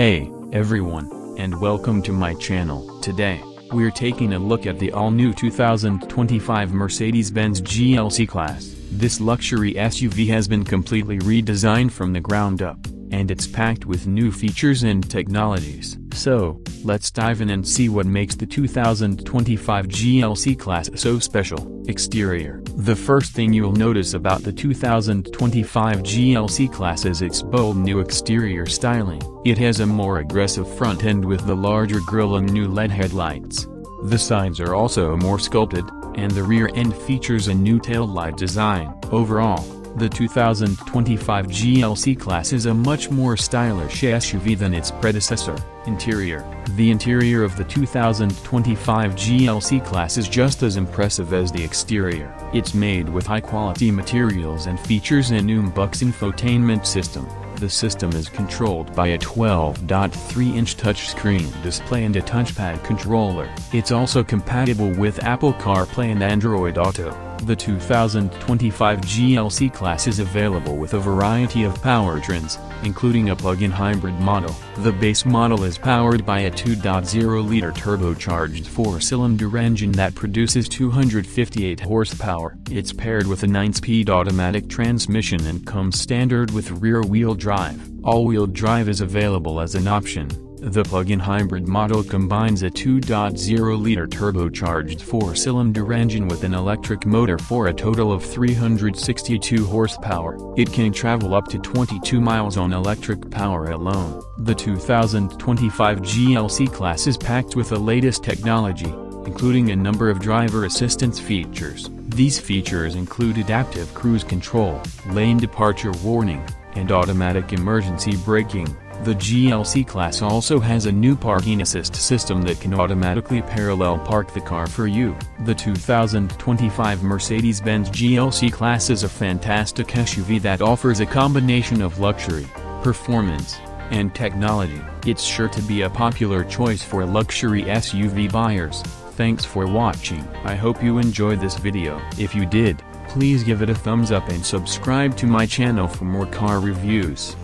Hey, everyone, and welcome to my channel. Today, we're taking a look at the all-new 2025 Mercedes-Benz GLC class. This luxury SUV has been completely redesigned from the ground up, and it's packed with new features and technologies. So, let's dive in and see what makes the 2025 GLC class so special. Exterior The first thing you'll notice about the 2025 GLC class is its bold new exterior styling. It has a more aggressive front end with the larger grille and new LED headlights. The sides are also more sculpted, and the rear end features a new tail light design. Overall, the 2025 GLC class is a much more stylish SUV than its predecessor. Interior The interior of the 2025 GLC class is just as impressive as the exterior. It's made with high-quality materials and features a new MBUX infotainment system. The system is controlled by a 12.3-inch touchscreen display and a touchpad controller. It's also compatible with Apple CarPlay and Android Auto. The 2025 GLC class is available with a variety of powertrains, including a plug-in hybrid model. The base model is powered by a 2.0-liter turbocharged four-cylinder engine that produces 258 horsepower. It's paired with a 9-speed automatic transmission and comes standard with rear-wheel drive. All-wheel drive is available as an option. The plug-in hybrid model combines a 2.0-liter turbocharged four-cylinder engine with an electric motor for a total of 362 horsepower. It can travel up to 22 miles on electric power alone. The 2025 GLC class is packed with the latest technology, including a number of driver assistance features. These features include adaptive cruise control, lane departure warning, and automatic emergency braking. The GLC class also has a new parking assist system that can automatically parallel park the car for you. The 2025 Mercedes-Benz GLC class is a fantastic SUV that offers a combination of luxury, performance, and technology. It's sure to be a popular choice for luxury SUV buyers. Thanks for watching. I hope you enjoyed this video. If you did, please give it a thumbs up and subscribe to my channel for more car reviews.